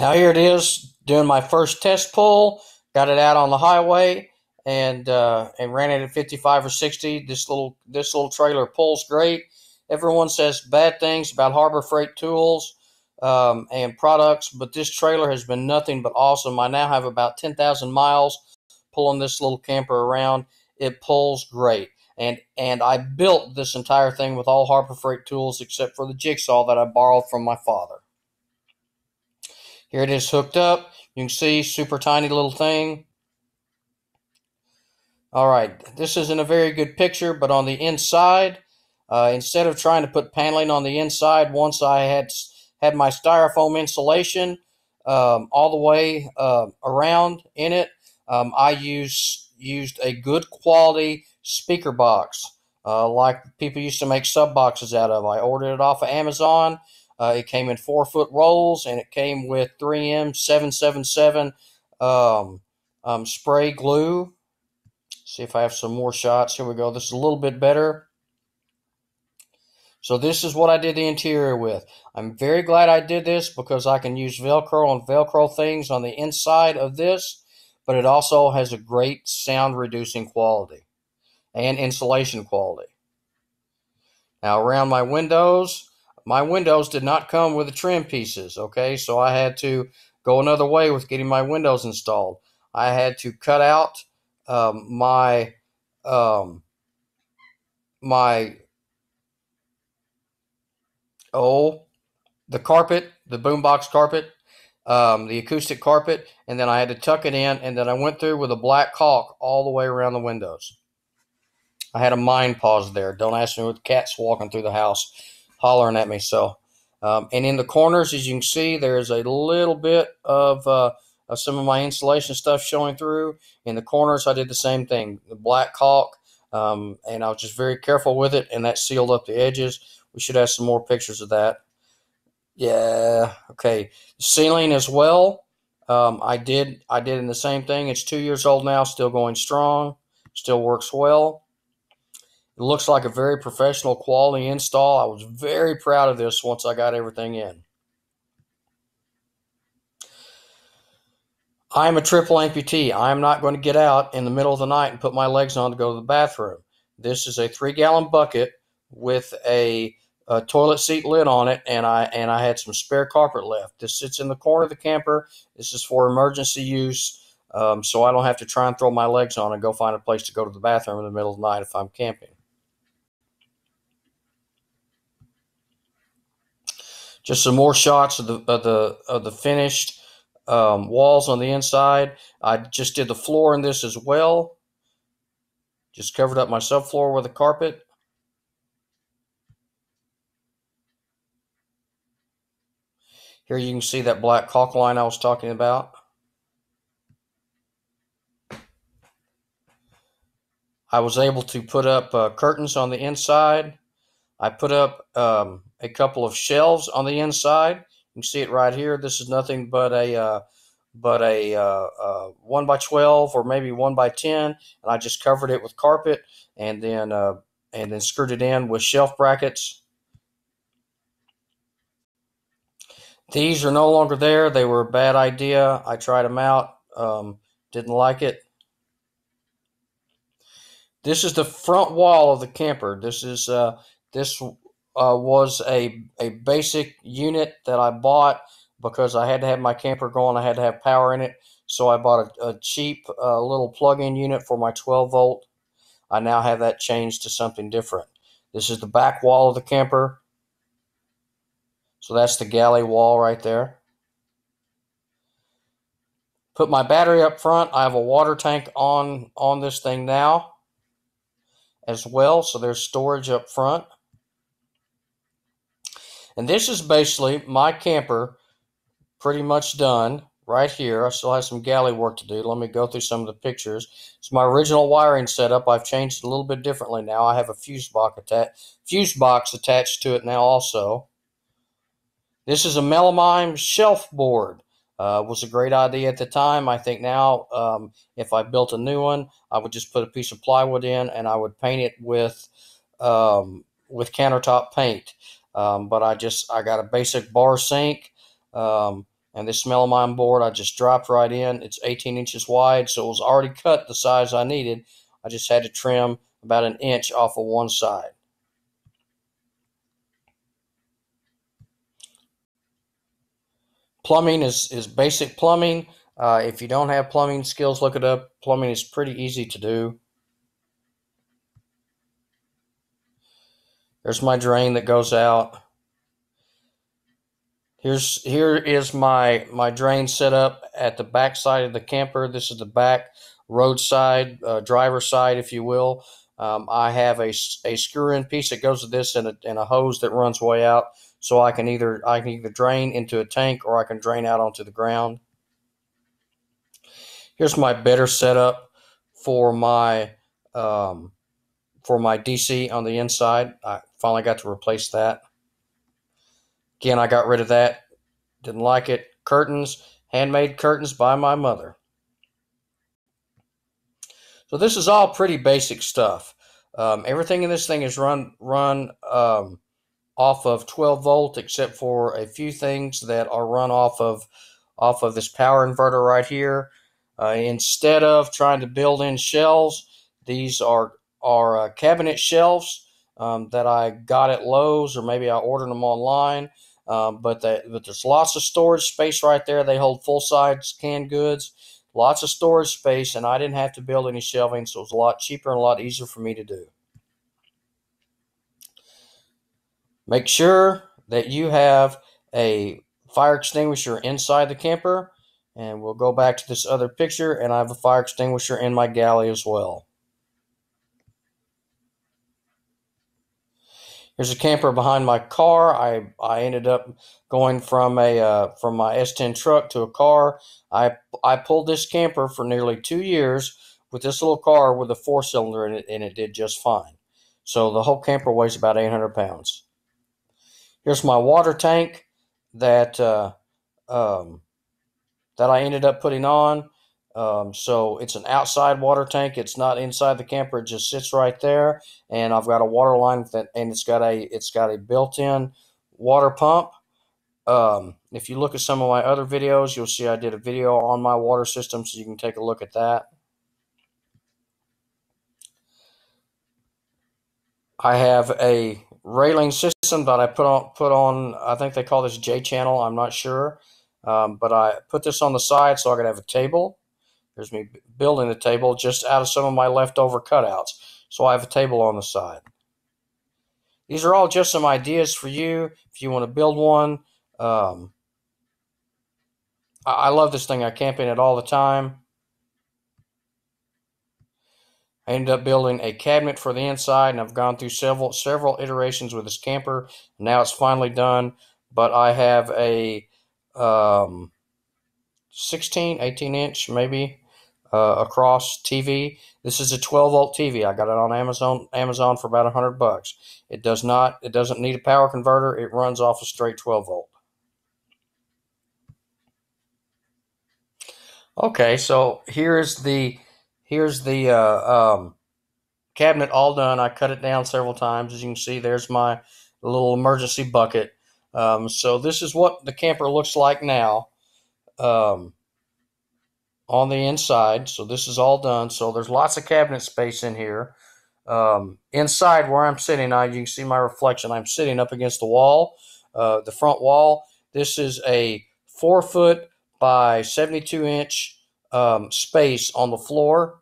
Now here it is, doing my first test pull. Got it out on the highway and uh, and ran it at 55 or 60. This little this little trailer pulls great. Everyone says bad things about Harbor Freight tools um, and products, but this trailer has been nothing but awesome. I now have about 10,000 miles pulling this little camper around. It pulls great. And, and I built this entire thing with all Harbor Freight tools except for the jigsaw that I borrowed from my father. Here it is hooked up. You can see super tiny little thing. All right, this isn't a very good picture, but on the inside, uh, instead of trying to put paneling on the inside, once I had had my styrofoam insulation um, all the way uh, around in it, um, I used used a good quality speaker box, uh, like people used to make sub boxes out of. I ordered it off of Amazon. Uh, it came in four foot rolls and it came with 3M 777 um, um, spray glue. See if I have some more shots. Here we go. This is a little bit better. So this is what I did the interior with. I'm very glad I did this because I can use Velcro and Velcro things on the inside of this, but it also has a great sound reducing quality and insulation quality. Now around my windows, my windows did not come with the trim pieces, okay? So I had to go another way with getting my windows installed. I had to cut out um, my um, my oh the carpet, the boombox carpet, um, the acoustic carpet, and then I had to tuck it in, and then I went through with a black caulk all the way around the windows. I had a mind pause there. Don't ask me with cats walking through the house hollering at me. So, um, and in the corners, as you can see, there's a little bit of, uh, of some of my insulation stuff showing through. In the corners, I did the same thing, the black caulk, um, and I was just very careful with it, and that sealed up the edges. We should have some more pictures of that. Yeah, okay. Ceiling as well. Um, I did I did in the same thing. It's two years old now, still going strong, still works well. It looks like a very professional quality install. I was very proud of this once I got everything in. I'm a triple amputee. I'm not going to get out in the middle of the night and put my legs on to go to the bathroom. This is a three gallon bucket with a, a, toilet seat lid on it, and I and I had some spare carpet left. This sits in the corner of the camper. This is for emergency use, um, so I don't have to try and throw my legs on and go find a place to go to the bathroom in the middle of the night if I'm camping. Just some more shots of the of the of the finished um, walls on the inside. I just did the floor in this as well. Just covered up my subfloor with a carpet. Here you can see that black caulk line I was talking about. I was able to put up uh, curtains on the inside. I put up um, a couple of shelves on the inside. You can see it right here. This is nothing but a uh, but a uh, uh, one by twelve or maybe one by ten, and I just covered it with carpet and then uh, and then screwed it in with shelf brackets. These are no longer there. They were a bad idea. I tried them out. Um, didn't like it. This is the front wall of the camper. This is uh, this uh, was a, a basic unit that I bought because I had to have my camper going. I had to have power in it. So I bought a, a cheap uh, little plug-in unit for my 12 volt. I now have that changed to something different. This is the back wall of the camper. So that's the galley wall right there. Put my battery up front. I have a water tank on on this thing now as well. So there's storage up front. And this is basically my camper pretty much done right here. I still have some galley work to do. Let me go through some of the pictures. It's my original wiring setup. I've changed it a little bit differently now. I have a fuse box, atta- fuse box attached to it now also. This is a melamine shelf board. Uh, was a great idea at the time. I think now, um, if I built a new one, I would just put a piece of plywood in and I would paint it with um, with countertop paint. Um, but I just I got a basic bar sink, um, And this melamine board I just dropped right in. It's 18 inches wide, so it was already cut the size I needed. I just had to trim about an inch off of one side. Plumbing is, is basic plumbing. Uh, if you don't have plumbing skills, look it up. Plumbing is pretty easy to do. There's my drain that goes out. Here's here is my my drain set up at the back side of the camper. This is the back roadside uh, driver side, if you will. Um, I have a, a screw in piece that goes with this and a, and a hose that runs way out, so I can either I can either drain into a tank or I can drain out onto the ground. Here's my better setup for my um, for my DC on the inside. I finally got to replace that. Again, I got rid of that. Didn't like it. Curtains, handmade curtains by my mother. So this is all pretty basic stuff. Um, everything in this thing is run run um, off of 12 volt, except for a few things that are run off of off of this power inverter right here. Uh, instead of trying to build in shelves, these are are uh, cabinet shelves um, that I got at Lowe's or maybe I ordered them online. Um, but, but there's lots of storage space right there. They hold full size canned goods, lots of storage space, and I didn't have to build any shelving, so it was a lot cheaper and a lot easier for me to do. Make sure that you have a fire extinguisher inside the camper, and we'll go back to this other picture, and I have a fire extinguisher in my galley as well. There's a camper behind my car. I, I ended up going from a uh, from my S10 truck to a car. I I pulled this camper for nearly two years with this little car with a four cylinder in it, and it did just fine. So the whole camper weighs about 800 pounds. Here's my water tank that uh, um, that I ended up putting on. Um, so it's an outside water tank. It's not inside the camper. It just sits right there, and I've got a water line that, and it's got a it's got a built-in water pump. Um, if you look at some of my other videos, you'll see I did a video on my water system, so you can take a look at that. I have a railing system that I put on put on. I think they call this J channel. I'm not sure, um, but I put this on the side so I could have a table there's me building the table just out of some of my leftover cutouts. So I have a table on the side. These are all just some ideas for you if you want to build one. Um, I, I love this thing. I camp in it all the time. I ended up building a cabinet for the inside, and I've gone through several several iterations with this camper. Now it's finally done, but I have a um, 16, 18 inch maybe uh, across TV. This is a 12 volt TV. I got it on Amazon Amazon for about 100 bucks. It does not it doesn't need a power converter. It runs off a straight 12 volt. Okay, so here's the here's the uh, um, cabinet all done. I cut it down several times. As you can see, there's my little emergency bucket. Um, so this is what the camper looks like now. Um, on the inside. So this is all done. So there's lots of cabinet space in here. Um, inside where I'm sitting now, you can see my reflection. I'm sitting up against the wall, uh, the front wall. This is a four foot by 72 inch um, space on the floor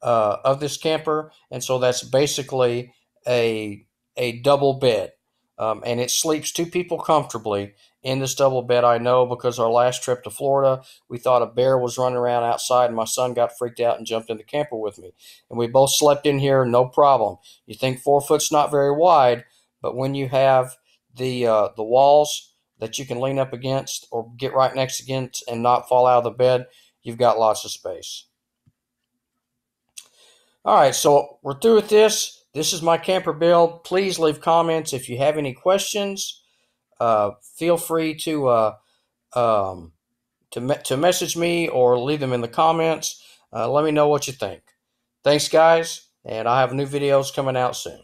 uh, of this camper. And so that's basically a, a double bed. Um, and it sleeps two people comfortably in this double bed. I know because our last trip to Florida, we thought a bear was running around outside, and my son got freaked out and jumped in the camper with me. And we both slept in here, no problem. You think four foot's not very wide, but when you have the uh, the walls that you can lean up against or get right next against and not fall out of the bed, you've got lots of space. All right, so we're through with this. This is my camper build. Please leave comments if you have any questions uh, feel free to uh, um, to me- to message me or leave them in the comments. Uh, let me know what you think. Thanks, guys, and I have new videos coming out soon.